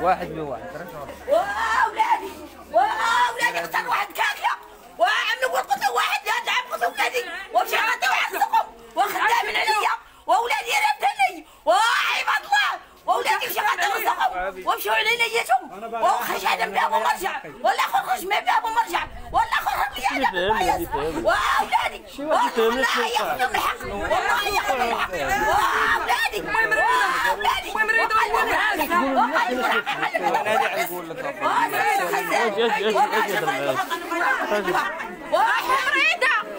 واحد بي واحد. واحد بي واحد واولادي واولادي اختار واحد كافيه وعم نقول قتل واحد يا عم قتل ولادي. ومشي غادي وحزقهم وخدامين عليا واولادي ربتني وعباد الله واولادي مشي غادي رزقهم ومشوا على نيتهم. هذا من باب ومرجع ولا خرج من باب ومرجع ولا خرج لي هذا واولادي والله ياخذوا الحق. والله ياخذوا الحق. أنا نقول لك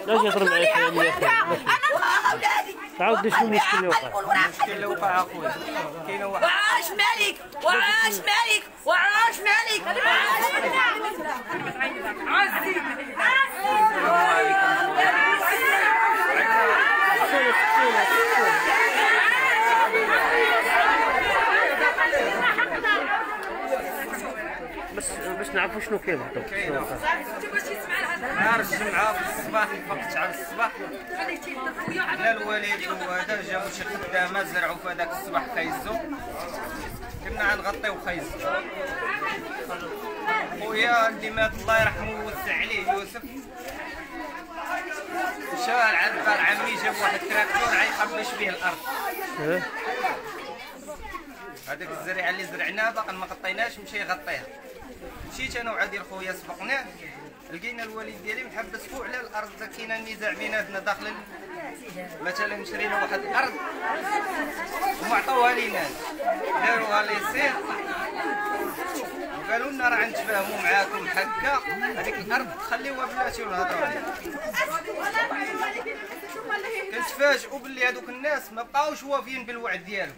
ليش يضرب عليك يا أمي؟ تعود شنو المشكلة اللي وعاش مالك وعاش مالك وعاش مالك بس بس نعرفوا شنو كاين بالضبط شنو. نهار الجمعة في الصباح الوقت على الصباح. حنا الوالد وهذا جابوا شي خدامة زرعوا في هذاك الصباح خيزو. كنا غنغطيو خيزو. خويا اللي مات الله يرحمه ويوسع عليه يوسف. مشى لعند دار عمي جاب واحد التراكتور غيخبش به الأرض. هذيك الزريعه اللي زرعناها باقي ما غطيناش مشى يغطيها مشيت أنا وعدي خويا سبقناه لقينا الوالد ديالي محبس فوق على الأرض كاين النزاع بيناتنا داخل مثلا شرينا واحد الأرض وما عطاوها لينا. داروها لي سير. وقالوا لنا راه غنتفاهموا معاكم هكا. هذيك الأرض خليوها بلاتي ونهضروا عليها. كنتفاجئوا باللي هذوك الناس ما بقاوش وافيين بالوعد ديالهم.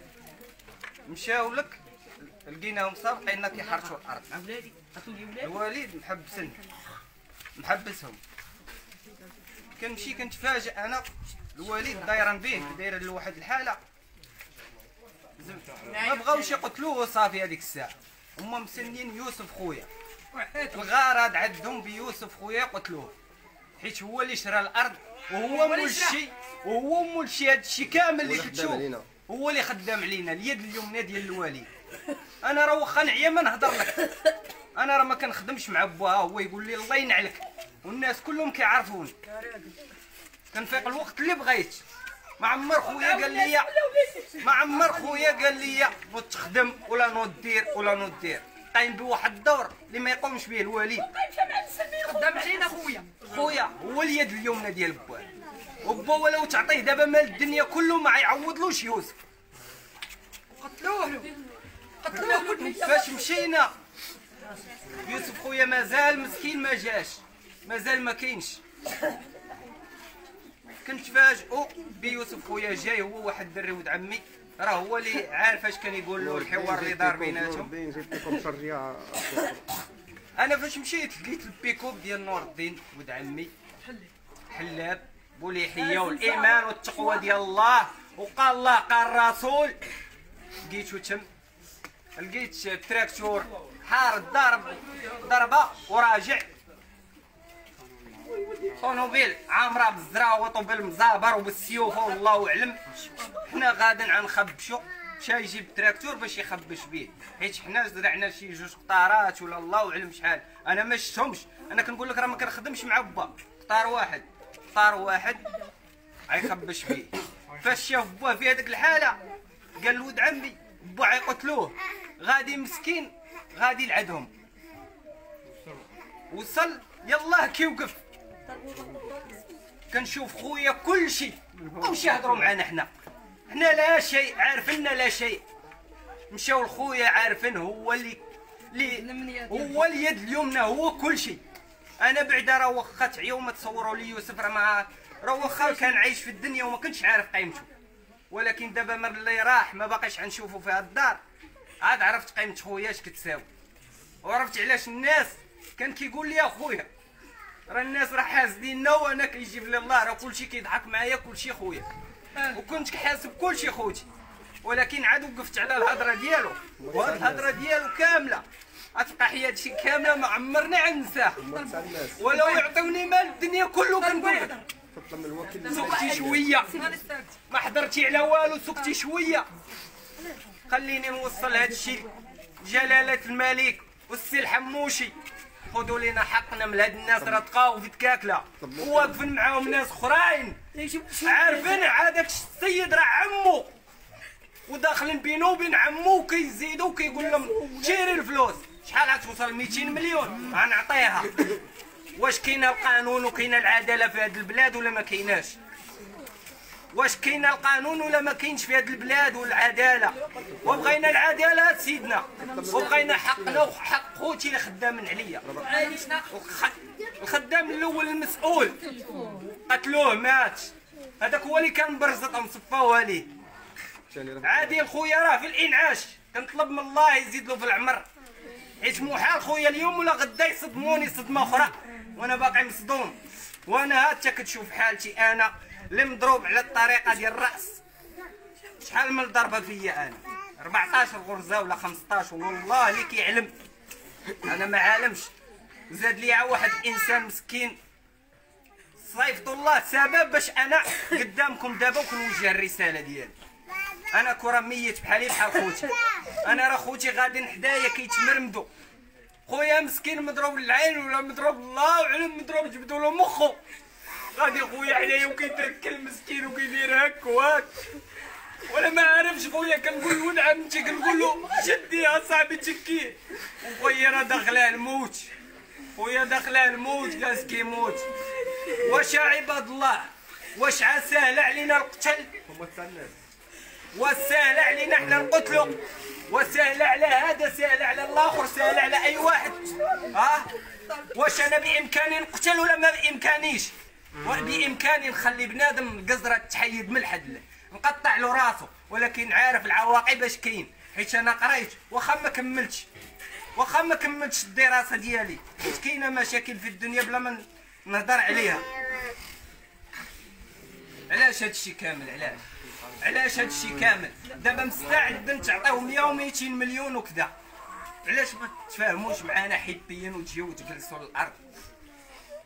مشاو لك لقيناهم سابقين كيحرشوا الأرض. الوالد محبسن محبسهم كنمشي كنتفاجئ أنا الوالد دايرا به داير له واحد الحالة. ما بغاوش يقتلوه صافي هذيك الساعة. هما مسنين يوسف خويا. الغرض عندهم بيوسف خويا يقتلوه. حيت هو اللي شرى الأرض وهو مول الشيء وهو مول الشيء هذا الشيء كامل اللي كتشوف. هو اللي خدام علينا اليد اليمنى ديال الوالد أنا راه واخا نعيا ما نهضر لك. أنا راه ما كنخدمش مع باها هو يقول لي الله ينعلك والناس كلهم كيعرفوني كنفيق الوقت اللي بغيت. ما عمر خويا قال لي ما عمر خويا قال لي نوض تخدم ولا نوض دير ولا نوض دير قايم بواحد الدور اللي ما يقومش به الوالد خدام علينا خويا. خويا هو اليد اليمنى ديال باه وبا ولو تعطيه دابا مال الدنيا كله ما يعوضلوش يوسف قتلوه قتلوه فاش مشينا يوسف خويا مازال مسكين ما جاش مازال ما كاينش كنتفاجئوا بيوسف خويا جاي هو واحد الدري ولد عمي راه هو اللي عارف اش كان يقول له الحوار اللي دار بيناتهم أنا فاش مشيت لقيت البيكوب ديال نور الدين ولد عمي حلاب بوليحيه والإيمان والتقوى ديال الله. وقال الله قال الرسول لقيتو تم. لقيت تراكتور حار ضرب ضربة وراجع. طونوبيل عامرة بالزراوط وبالمزابر وبالسيوف والله أعلم. حنا غادي غنخبشو. مشى يجيب التراكتور باش يخبش به حيت حنا زرعنا شي جوج قطارات ولا الله أعلم شحال. أنا ما شفتهمش. أنا كنقول لك راه ما كنخدمش مع با قطار واحد. قطار واحد. غيخبش به فاش شاف بوه في هذيك الحالة. قال لولد عمي بو غيقتلوه غادي مسكين. غادي لعدهم وصل. يلاه كيوقف كنشوف خويا كل شيء. ومشي يهضروا معنا حنا. حنا لا شيء. عارفين لا شيء. مشاو لخويا عارفين هو اللي اللي هو اليد اليمنى. هو كل شيء. أنا بعدا راه واخا تعيا وما تصوروا لي يوسف راه ما راه واخا كان عايش في الدنيا وما كنتش عارف قيمته. ولكن دابا مر اللي راح ما باقيش غنشوفه في هاد الدار. عاد عرفت قيمة خويا اش كتساوي. وعرفت علاش الناس كان كيقول لي أخويا راه الناس راه حاسديننا وأنا كيجيب لي الله راه كلشي كيضحك معايا كلشي خويا. وكنت كحاسب كلشي خوتي. ولكن عاد وقفت على الهضرة ديالو. وهاد الهضرة ديالو كاملة. غتبقى حياتي كاملة ما عمرني غننساها ولو يعطوني مال الدنيا كله كنقول لك سكتي شوية. ما حضرتي على والو سكتي شوية. خليني نوصل هذا الشيء جلالة الملك والسي الحموشي. خذوا لنا حقنا من هاد الناس راه تقاو في تكاكله وواقفين معاهم ناس أخرين. عارفين هذاك السيد راه عمو. وداخلين بينه وبين عمو وكيزيدوا وكيقول لهم شيري الفلوس. شحال غتوصل 200 مليون؟ غنعطيها. واش كاين القانون وكاين العدالة في هذه البلاد ولا ما كايناش؟ واش كاين القانون ولا ما كاينش في هذه البلاد والعدالة؟ وبغينا العدالة سيدنا. وبغينا حقنا وحق خوتي اللي خدامين عليا. الخ- الخدام الأول المسؤول. قتلوه مات. هذاك هو اللي كان برزط مصفاوها ليه عادل خويا راه في الإنعاش. كنطلب من الله يزيد له في العمر. حيت محال خويا اليوم ولا غدا يصدموني صدمة أخرى. وأنا باقي مصدوم. وأنا هاتا كتشوف حالتي أنا اللي مضروب على الطريقة ديال الرأس. شحال من ضربة فيا أنا؟ 14 غرزة ولا 15 والله اللي كيعلم. أنا ما عالمش. زاد لي واحد الانسان مسكين. صيفط الله سبب باش أنا قدامكم دابا وكنوجه الرسالة ديالي. أنا كره ميت بحالي بحال خوتي. أنا راه خوتي غاديين حدايا كيتمرمدوا خويا مسكين مضروب العين ولا مضروب الله أعلم مضروب جبدوا له مخو. غادي خويا حدايا وكيتركل مسكين وكيدير هك وهك وأنا ما عارفش خويا كنقول له ولد عمتي كنقول له شدي اصاحبي تكيه وخويا راه داخله الموت. خويا داخله الموت جالس كيموت. واش يا عباد الله؟ واش عساهل علينا القتل؟ وسهل علينا إحنا نقتلوا وسهل على هذا سهل على الآخر سهل على أي واحد. ها؟ واش أنا بإمكاني نقتل ولا ما بإمكانيش؟ بإمكاني نخلي بنادم القزره تحيد من الحد نقطع له راسه ولكن عارف العواقب اش كاين. حيت أنا قريت واخا ما كملتش. واخا ما كملتش الدراسة ديالي. حيت كاينة مشاكل في الدنيا بلا ما نهضر عليها. علاش هادشي كامل؟ علاش؟ علاش هادشي كامل؟ دابا مستعد تعطيو 100 و 200 مليون وكذا. علاش ما تفاهموش معانا حبيا وتجيو وتجلسوا للأرض؟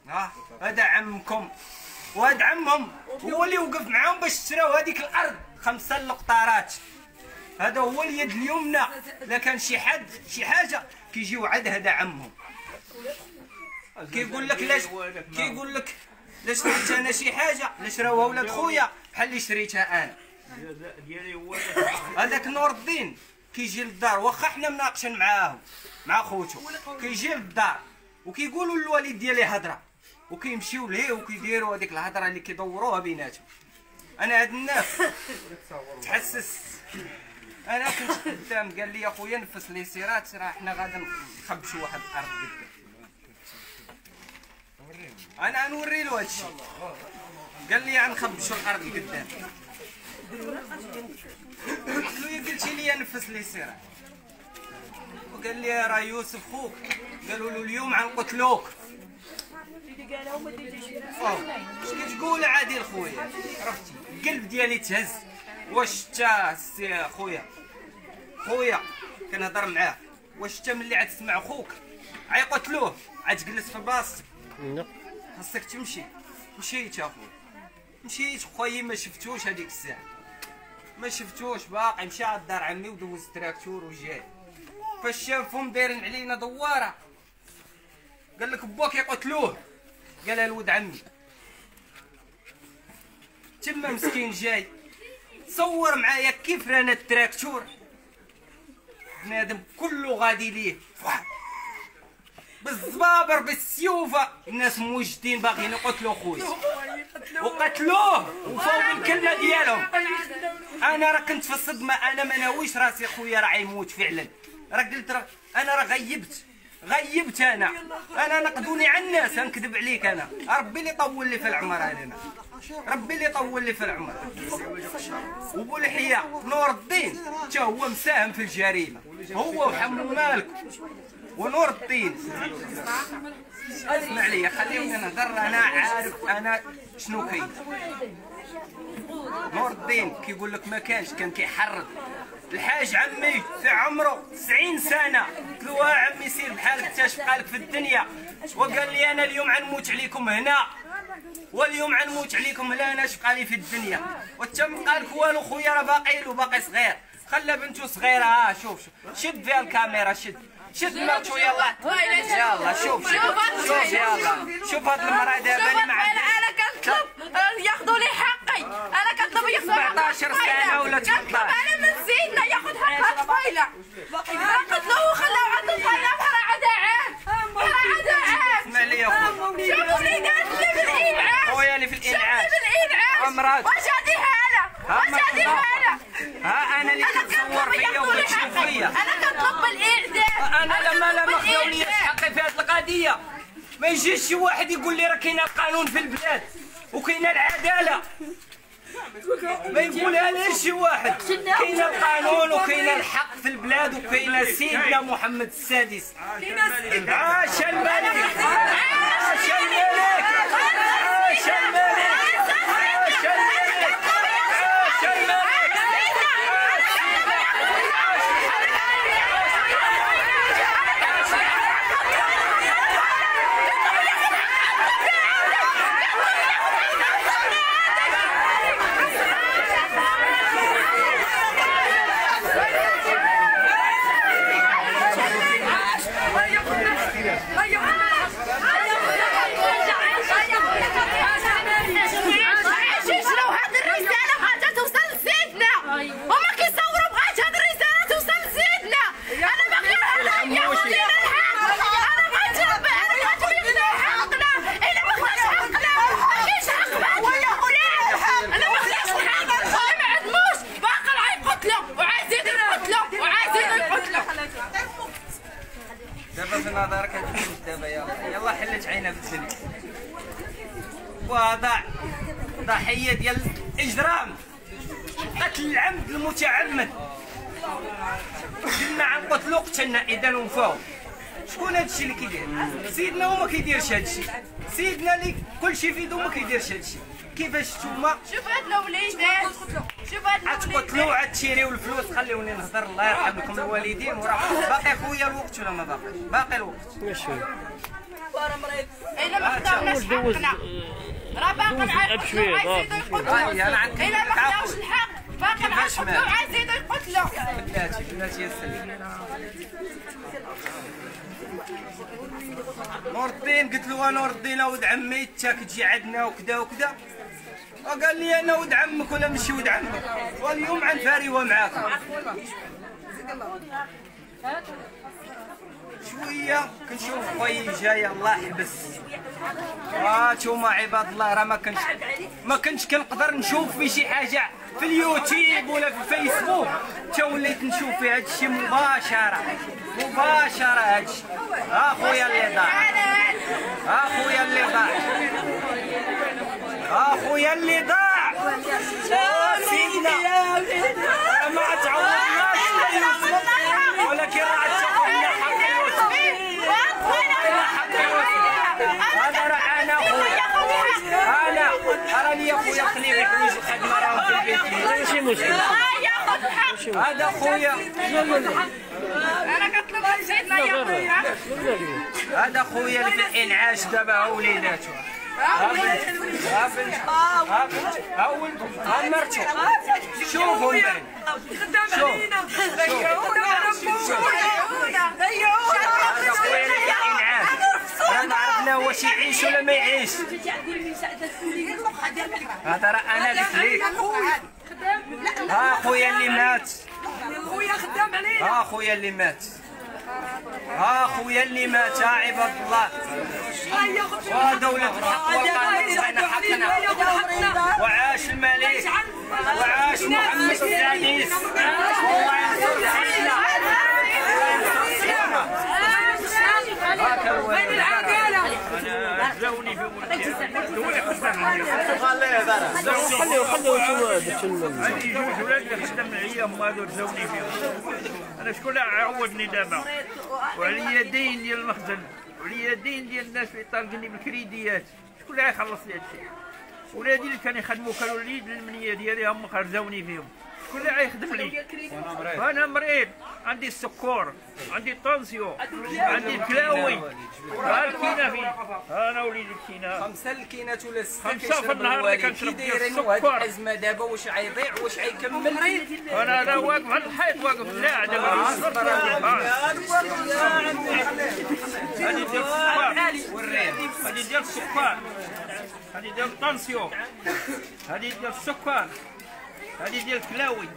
ها؟ هذا عمكم. وهذا عمهم هو اللي وقف معاهم باش شراو هذيك الأرض. خمسة اللقطارات. هذا هو اليد اليمنى. لا كان شي حد شي حاجة كيجيو عاد هذا عمهم. كيقول لك لاش كيقول لك لاش شريت أنا شي حاجة؟ لاش راوها ولاد خويا. بحال اللي شريتها أنا. ديالي هو هذاك نور الدين كيجي للدار واخا حنا مناقشين معاهم مع خوتو كيجي للدار وكيقولوا للوالد ديالي هضره وكيمشيو ليه وكيديروا هذيك الهضره اللي كيدوروها بيناتهم. أنا هاد الناس تحسس. أنا كنت قدام قال لي أخويا نفس لي سيرات راه حنا غادي نخبشوا واحد الأرض قدام أنا نوري له هادشي. قال لي غنخبشوا الأرض قدام قلت له قلتي لي نفس لي سيرات وقال لي راه يوسف خوك. قالوا له اليوم غنقتلوك أوه، اش كتقول عادل خويا عرفتي؟ القلب ديالي تهز. واش انت سي خويا؟ خويا كنهضر معاه. واش انت ملي عاد تسمع خوك؟ عيقتلوه. عاد تجلس في بلاصتك خاصك تمشي. مشيت اخويا مشيت خويا ما شفتوش هذيك الساعة. ما شفتوش باقي مشى على دار عمي ودوز التراكتور وجاي. فاش شافهم دايرين علينا دوارة. قال لك باك يقتلوه قالها الود عمي تما مسكين جاي. تصور معايا كيف رانا التراكتور. بنادم كله غادي ليه. بالزبابر بالسيوفة. الناس موجدين باغيين يقتلوا خويا. وقتلوه. وفوق الكلمة ديالهم. أنا راه كنت في الصدمة. أنا ما ناويش راسي خويا راه يموت فعلا. راه قلت راه أنا راه غيبت. غيبت أنا. أنا نقدوني على الناس. نكذب عليك أنا. ربي اللي طول لي في العمر أنا ربي اللي طول لي في العمر. وبو لحية نور الدين. حتى هو مساهم في الجريمة. هو وحمو مالك ونور الدين. اسمع لي خليني نهضر أنا عارف أنا شنو كاين. نور الدين كيقول لك ما كانش كان كيحرض. الحاج عمي في عمره 90 سنة. قلت له "آه عمي سير بحالك انت لك في الدنيا؟ وقال لي أنا اليوم غنموت عليكم هنا. واليوم غنموت عليكم هنا أنا شبقى لي في الدنيا؟ وانت ما بقى لك والو خويا راه باقي له باقي صغير. خلى بنته صغيرة ها شوف شوف. شد فيها الكاميرا شد. شد مرتو يلا يلا شوف شوف شوف يلا شوف هاد المراه دابا اللي ما عندها أنا كنطلب ياخذوا لي حقي أنا كنطلب ياخذوا 17 سنة ولا كنطلب 18. أنا من سيدنا ياخذ حقها طفيله قتلوه وخلاو عنده طفيله فرع عاد عام فرع عاد عام اسمع لي يا خويا شوفوا لي قالت لي بالانعاش خويا اللي في الانعاش بالانعاش أمراض. واش هذه ها واش هذه. حاله ها أنا اللي أنا كنصور كنطلب فيا ياخذوا لي وكتشوف حقي فيا أنا كنطلب بالاعدام أنا لما خذوني. بالإعدام. حقي في هذه القضية. ما يجيش شي واحد يقول لي راه كاين القانون في البلاد وكاين العدالة. ما يقولها لي شي واحد. كاين القانون وكاين الحق في البلاد وكاين سيدنا محمد السادس. عاش الملك. عاش الملك. عاش الملك عاش الملك عاش الملك لو هاد الرسالة بغات توصل لسيدنا هما كيصوروا بغات هاد الرسالة توصل لسيدنا أنا باغي ياخذ لينا الحق أنا بغيت ربي أنا بغيت ياخذ حقنا إلا ما خداش حقنا ما كاينش حق بعد ولا أنا ما خداش الحق اللي ما عندوش باقي غيقتلوا وعايزين يقتلوا وعايزين يقتلوا دابا في نظرك هاد البنت دابا يلا يلا حلت عينها في الدنيا وضع ضحية ديال الإجرام قتل العمد المتعمد قلنا عن قتلو قتلنا إذا وفاو شكون هادشي اللي كيدير سيدنا هو ما كيديرش هادشي سيدنا اللي كلشي في يدو ما كيديرش هادشي كيفاش نتوما شوف هاد الوليدات شوف هاد عاد تقتلوا عاد تشريو الفلوس خليوني نهضر. الله يرحم لكم الوالدين. وراه باقي خويا الوقت ولا ما باقيش؟ باقي الوقت. ماشي. إلا ما خداوناش دوز حقنا راه باقي ضابط. يقتلوا إلا ما. خداوش الحق. باقي؟ عايزين يقتلوا بلاتي بلاتي يا سلام نور الدين قلت له نور الدين ولد عمي انت كتجي عندنا وكذا وكذا. وقال لي أنا ولد عمك ولا ماشي ولد عمك. واليوم عن فاريوه معاكم شوية. كنشوف خويا جاي الله يحبس. وانتوما عباد الله راه ما كنتش ما كنتش كنقدر نشوف في شي حاجة في اليوتيوب ولا في الفيسبوك. تا وليت نشوف في هذا الشيء؟ مباشرة. مباشرة هذا الشيء. ها خويا اللي ضاع. ها خويا اللي ضاع. ها خويا اللي ضاع. آه، سيدنا ما تعوضناش ولكن راه تعوضنا حق يوسف حق هذا راه أنا خويا أنا راني يا خويا خليه يحوج الخدمه راهم في البيت ماشي مشكل هذا خويا أنا كنطلب من سيدنا ياخذ الحق هذا خويا اللي في الانعاش دابا ها وليداتو ها بنت ها بنت ها بنت ها ولدو ها مرتو شوفوا البنت هذا خويا اللي في الانعاش راه ما عرفنا واش يعيش ولا ما يعيش. هذا راه أنا قلت لك. ها خويا اللي مات. خويا خدام علينا ها خويا اللي مات. ها خويا اللي مات ها عباد الله. ودولة الحق والقانون بين حقنا. وعاش الملك. وعاش محمد السادس الله ينصر سيدنا هاك هو بين العدالة خليه خليه جوج ولاد معايا هما رزاوني فيهم أنا شكون اللي دابا وعليا دين ديال المخزن وعليا دين ديال الناس اللي طالبيني بالكريديات شكون اللي غيخلص لي هادشي ولادي اللي كانوا يخدموا كانوا اليد المنيه ديالي هم خرزوني فيهم. شكون اللي غيخدم لي. أنا مريض. عندي السكر. عندي الطونسيو عندي الكلاوي. ها الكينه فين أنا وليدي الكينه خمسة الكينات ولا ستة خمسة في النهار اللي كنشرب وهاد السكر. الأزمة دابا واش غيضيع واش غيكمل أنا أنا واقف على الحيط واقف لا دابا هذه ديال السكر وريني هذه ديال السكر. هذه ديال الطنسيو هذه ديال السكر. هذه ديال الكلاوي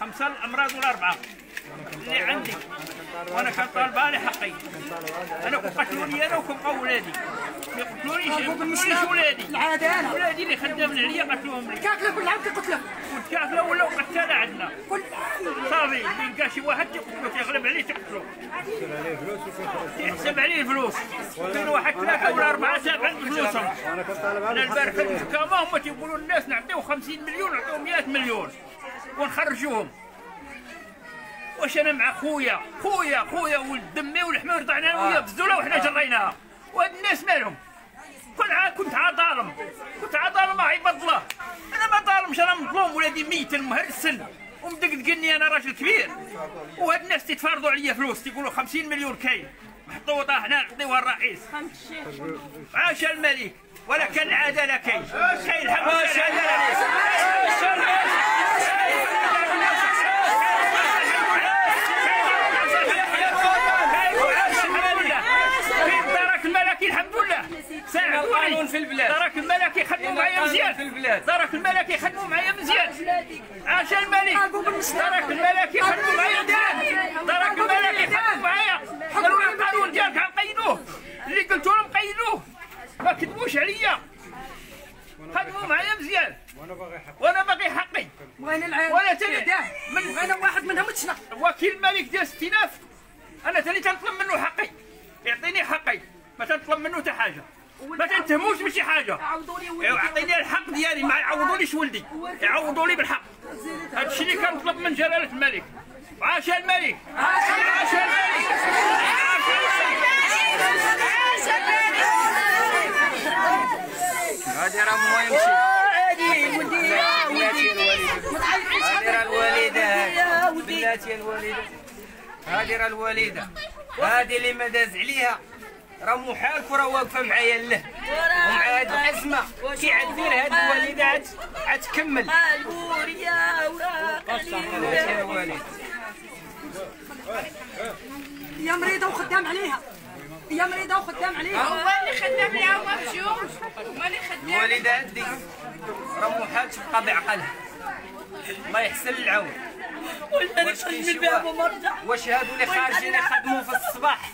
خمسة الأمراض ولا أربعة اللي عندي. وأنا كنطالبها لي حقي. أنا كقتلوني أنا وكبقى ولادي. ما يقتلونيش ما يقتلونيش ولادي. ولادي اللي خدامين عليا قتلوهم. لي كاكلة كل عام كيقتله والكافلة ولاو قتالة عندنا كل صافي اللي لقى شي واحد تقتلو تيغلب عليه تقتلو. تيحسب عليه الفلوس. كاين واحد ثلاثة ولا أربعة تابعين بفلوسهم أنا البارح في المحكمة هما تيقولوا الناس نعطيو 50 مليون نعطيو 100 مليون. ونخرجوهم. واش أنا مع خويا؟ خويا خويا ولد دمي ولحمي ورضعنا أنا وياه بزولة وحنا جريناها. وهاد الناس مالهم؟ كنت ع- كنت عظالم كنت عظالم عباد الله. أنا ما ظالمش أنا مظلوم. ولادي ميت مهرسن ومدقدقني أنا راجل كبير. وهاد الناس تتفرضوا عليا فلوس تيقولوا 50 مليون كاين. محطوطه هنا نعطيوها الرئيس. عاش الملك ولكن العدالة كاين. كاين الحق عاش في البلاد. دارك الملكي يخدموا معايا مزيان. في البلاد. دارك الملكي يخدموا معايا مزيان. عاش الملك. دارك الملكي يخدموا معايا مزيان. دارك الملكي يخدموا معايا. قالوا لي القانون ديالك غنقيدوه اللي قلت لهم قيدوه ما كذبوش عليا. خدموا معايا مزيان. وأنا باغي حقي. بغينا العدالة ولا تاني من بغينا واحد منهم متشنا وكيل الملك ديال 60000 أنا تاني تنطلب منه حقي. يعطيني حقي. ما تنطلب منه حتى حاجة. ما تنتهموش بشي حاجة. يعطيني الحق ديالي ما يعوضونيش ولدي. يعوضوا لي بالحق. هذا الشيء اللي كنطلب من جلالة الملك. عاش الملك. عاش الملك. عاش الملك. هادي راه ما يمشي بلاتي الوالده هادي راه الوالدة. هادي. بلاتي الوالدة. هادي راه الوالدة. هادي اللي ما داز عليها. راه محال راه واقفه معايا له. ومع هاد الازمه كي عاد دير هاد الوالده عاد عاد تكمل هي مريضة وخدام عليها. هي مريضة وخدام عليها. هو اللي خدام ليها وما مشيوش هما اللي خدام الوالده هادي راه محال تبقى بعقلها الله يحسن العون. واش كاين شي واحد؟ واش هادو اللي خارجين يخدموا في الصباح؟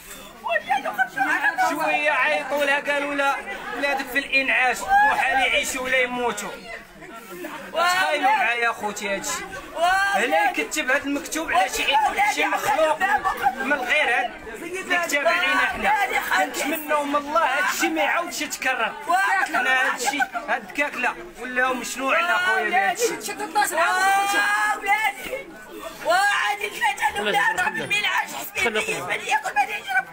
شوية عيطوا لها قالوا لا ولادك في الانعاش محال يعيشوا ولا يموتوا تخيلوا معايا اخوتي هادشي هنا يكتب هذا المكتوب على شي شي مخلوق من غير هذا اللي كتب علينا حنا كنتمنوا من الله هادشي ما يعاودش يتكرر حنا هادشي هاد الكاكله ولاو مشنوعين اخويا بهادشي تشد 12 عام ولادي وعاد الفتى الولاد ربي من عاش حسبي بيه من ياكل من يشرب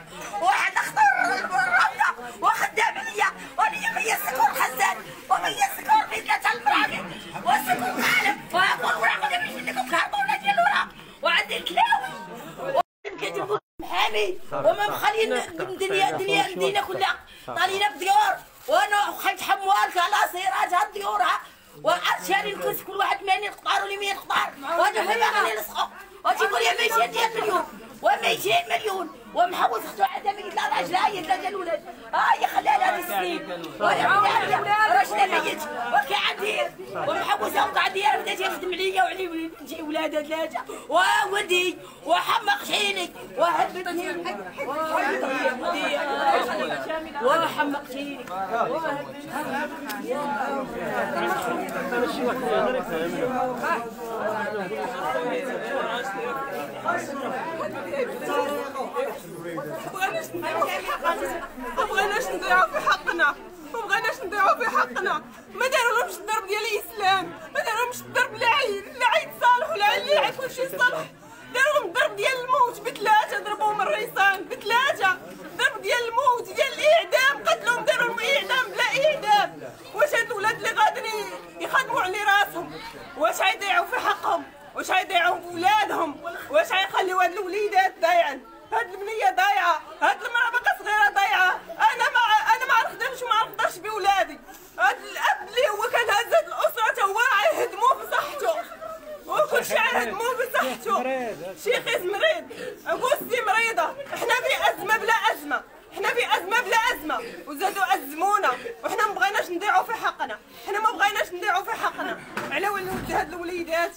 واحد اخطر الرمله وخدام عليا ولي مية سكر خزان ومية سكر في ثلاثة المراقي والسكر غالب واكل وراقد باش منكم خاربة ولادي الورا وعندي الكلاوي كيجيبوا محامي وما مخلين الدنيا الدنيا المدينة كلها طالينا بديور. وأنا خيت حموال على سيرات هالديور ها وعرشاني الكرسي كل واحد 80 قطار ولا 100 قطار وأنا ما باغي نلصقوا وتيقول لي 200 مليون و200 مليون. ومحوس اختو من لا راجلها هي ثلاثة الاولاد ها هي خليها لها السنين راجلها ميت وكي عندي. ومحوسه وقع ديالها بدات يخدم عليا وعلي ولادي ولادها ثلاثة. وودي وحمق شيني وهبطني. وهبطني. وحمقتيني بغيناش نضيعوا في حقنا. ما بغيناش نضيعوا في حقنا. ما داروا لهمش الضرب ديال الإسلام. ما داروا لهمش الضرب لا عيد صالح لا عيد كلشي صالح. داروا لهم الضرب ديال الموت. بثلاثه ضربوهم الريسان بثلاثه ضرب ديال الموت. ديال الاعدام قتلهم داروا لهم اعدام بلا اعدام واش هاد الولاد اللي غادي يخدموا على راسهم واش غيضيعوا في حقهم واش غيضيعوا في ولادهم واش غيخليو هاد الوليدات ضايعين هاد البنيه ضايعه هاد المراه باقا صغيره ضايعه أنا ما أنا ما نخدمش وما نقدرش بولادي هاد الاب اللي هو كان هز هاد الاسره تا هو راه يهدموه بصحته وكل شيء يهدموه بصحته شيخي مريض بوستي مريضه إحنا في ازمه بلا ازمه إحنا في ازمه بلا ازمه وزادوا ازمونا وحنا ما بغيناش نضيعوا في حقنا إحنا ما بغيناش نضيعوا في حقنا على ولد هاد الوليدات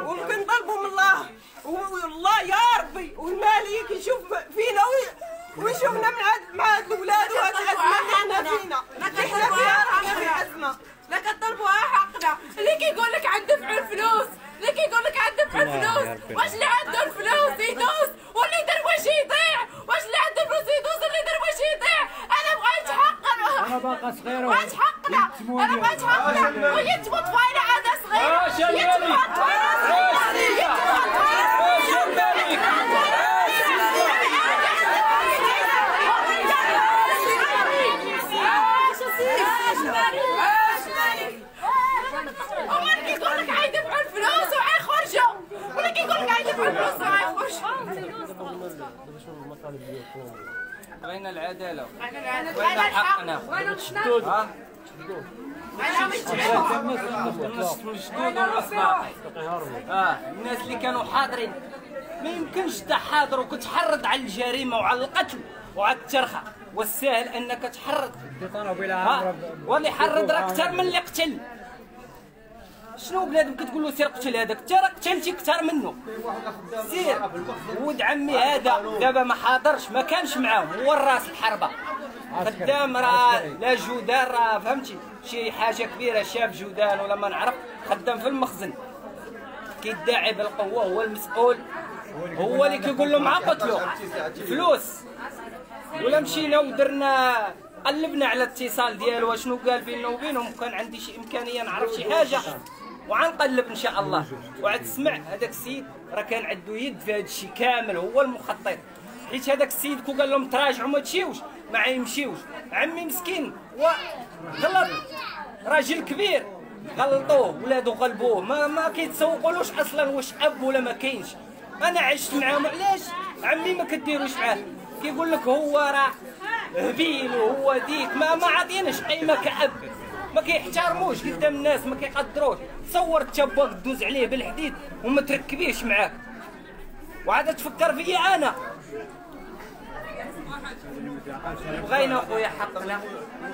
وكنطلبوا من الله والله يا ربي والمالك يشوف فينا وي- ويشوفنا من هاد مع هاد الولاد وهاد الازمه اللي إحنا فينا إحنا فيها رانا في ازمه لا كطلبوا حقنا اللي كيقول لك عند دفع الفلوس اللي كيقول لك عند دفع الفلوس واش اللي عنده الفلوس يدوس؟ واللي يدير واش يضيع؟ واش اللي عنده الفلوس يدوس؟ واللي يدير واش يضيع؟ أنا بغيت حقنا. أنا باقا صغيرة بغيت حقنا. أنا بغيت حقنا. ويتموا طفايله عاد صغير يتموا طفايله صغيره يتموا هو اللي كيقول لك عيدفعوا الفلوس وعيخرجوا واللي كيقول لك عيدفعوا الفلوس وعيخرجوا بغينا العداله الناس اللي كانوا حاضرين ما يمكنش تحاضر وكتحرض على الجريمة وعلى القتل وعلى الترخة. والسهل أنك تحرض. واللي حرض راه أكثر من اللي قتل. شنو بنادم كتقول له سير قتل هذاك؟ انت راه قتلتي أكثر منه. سير. ولد عمي هذا دابا ما حاضرش ما كانش معاهم. هو الراس الحربة. خدام راه لا جودان راه فهمتي؟ شي حاجة كبيرة شاف جودان ولا ما نعرف خدام في المخزن. كيدعي بالقوة هو المسؤول. هو اللي كيقول له مع قتلو فلوس. ولا مشينا ودرنا قلبنا على الاتصال ديالو شنو قال بيننا وبينهم؟ كان عندي شي إمكانية نعرف شي حاجة. وعنقلب إن شاء الله. وعاد تسمع هذاك السيد راه كان عنده يد في هذا الشيء كامل هو المخطط. حيت هذاك السيد كو قال لهم تراجعوا ما تمشيوش ما يمشيوش. عمي مسكين وغلط راجل كبير. غلطوه ولادو غلبوه. ما ما كيتسوقولوش أصلا واش أب ولا ما كاينش. أنا عشت معاهم علاش؟ عمي ما كديروش معاه. كيقول لك هو راه هبيل وهو ديك. ما ما عاطيناش قيمه كأب. ما كيحترموش قدام الناس ما كيقدروش. تصور تشبك دوز عليه بالحديد وما تركبيش معاك وعاد تفكر فيا أنا. بغينا اخويا حقنا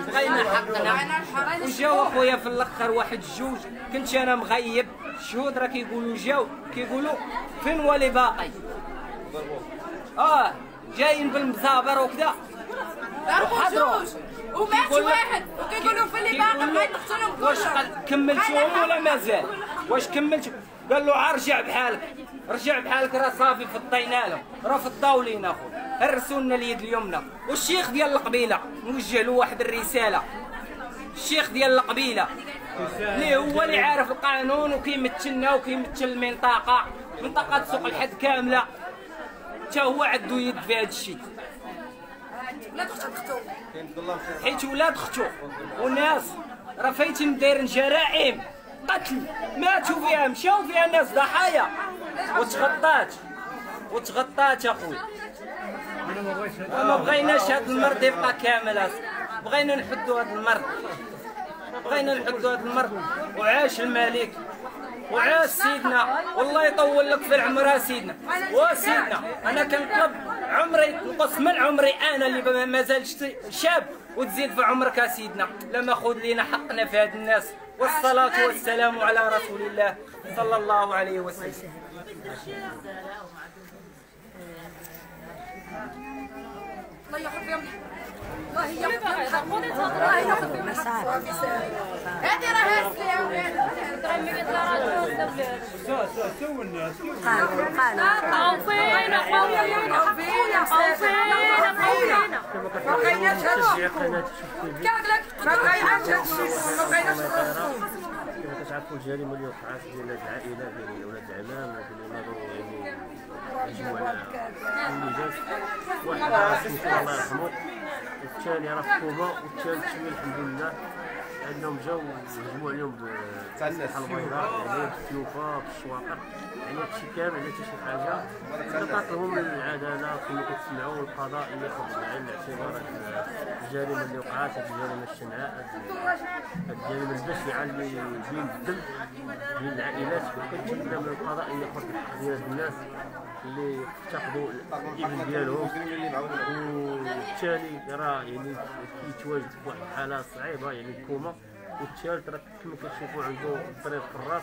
بغينا حقنا. وجاو اخويا في الأخر واحد جوج كنت أنا مغيب. الشهود راه كيقولوا جاو. كيقولوا فين ولي باقي؟ آه جايين بالمزابر وكذا. ضربوا. جوج. ومات واحد. وكيقولوا في اللي باقي؟ بغيت له نقتلهم واش كلهم. كملتوهم ولا مازال؟ واش كملتوا قال له عا رجع بحالك. رجع بحالك راه صافي فضينا لهم. راه فضاو لينا أخويا. هرسوا لنا اليد اليمنى. والشيخ ديال القبيلة نوجه له واحد الرسالة. الشيخ ديال القبيلة. اللي هو اللي عارف القانون وكيمثلنا وكيمثل المنطقة. منطقة سوق الحد كاملة. حتى هو عنده يد في هذا الشيء. لا تختو حيت ولاد اختو وناس راه فايتين دايرين جرائم. قتل. ماتوا فيها مشاو فيها ناس ضحايا. وتغطات. وتغطات اخويا ما بغيناش هاد المرض يبقى كامل. بغينا نحدوا هاد المرض. بغينا نحدوا هاد المرض. وعاش الملك. وعاش سيدنا. والله يطول لك في العمر سيدنا. وسيدنا أنا كنطلب عمري نقص من عمري أنا اللي ما زالش شاب. وتزيد في عمرك سيدنا. لما خذ لينا حقنا في هاد الناس. والصلاة والسلام على رسول الله صلى الله عليه وسلم. الله يحب يوم الله يحب يوم الله يحب يوم هذه راه كما كتعرفوا الجريمه اللي وقعت بين هاد العائله بين ولاد العمام بين نظروا يعني هجموا على الوليدات واحد راه سميتو الله يرحمه والثاني راه في والثالث الحمد لله انهم جاو وهجموا عليهم بالاسلحه البيضاء يعني بالسيوفه بالشواقر يعني هادشي كامل على شي حاجة كتطلبهم العداله كما كتسمعوا القضاء ياخذ بعين الاعتبار الجريمه اللي وقعت هاد الجريمه الشنعاء هاد الجريمه البشعه اللي بين الدم بين العائلات وكنتمنى من القضاء ان ديال هاد الناس اللي افتقدوا الابن ديالهم والثاني راه يعني كيتواجد في واحد الحالة صعيبة يعني الكوما والثالث راه كما كتشوفوا عنده الطريق في الراس.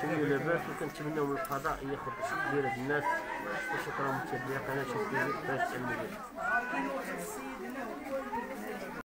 شوية لاباس وكنتمناو من القضاء ياخذ الحق ديال الناس. وشكرا متابعي قناة شوف باش المدير